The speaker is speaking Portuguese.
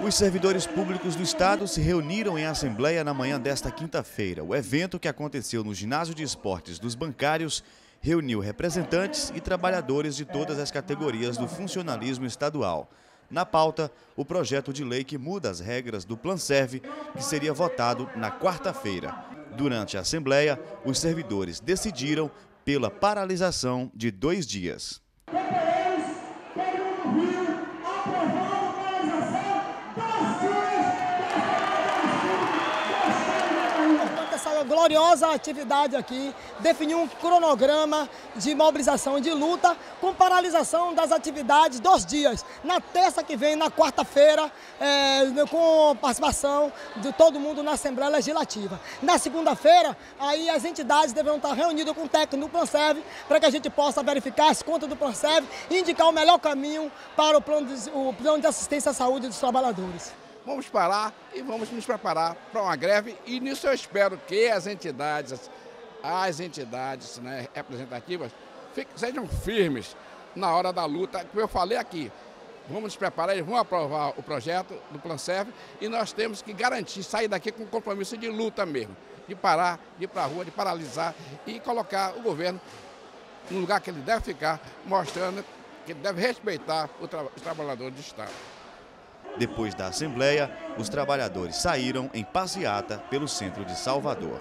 Os servidores públicos do Estado se reuniram em assembleia na manhã desta quinta-feira. O evento, que aconteceu no Ginásio de Esportes dos Bancários, reuniu representantes e trabalhadores de todas as categorias do funcionalismo estadual. Na pauta, o projeto de lei que muda as regras do Plan Serve, que seria votado na quarta-feira. Durante a assembleia, os servidores decidiram pela paralisação de dois dias. Gloriosa atividade aqui, definiu um cronograma de mobilização e de luta com paralisação das atividades dos dias. Na terça que vem, na quarta-feira, é, com participação de todo mundo na Assembleia Legislativa. Na segunda-feira, aí as entidades deverão estar reunidas com o técnico do Planserve para que a gente possa verificar as contas do Planserve e indicar o melhor caminho para o plano de, o plano de assistência à saúde dos trabalhadores vamos parar e vamos nos preparar para uma greve. E nisso eu espero que as entidades, as entidades né, representativas, fiquem, sejam firmes na hora da luta, como eu falei aqui. Vamos nos preparar, eles vão aprovar o projeto do Plan Serve e nós temos que garantir, sair daqui com um compromisso de luta mesmo, de parar, de ir para a rua, de paralisar e colocar o governo no lugar que ele deve ficar, mostrando que ele deve respeitar os trabalhadores do Estado. Depois da Assembleia, os trabalhadores saíram em passeata pelo centro de Salvador.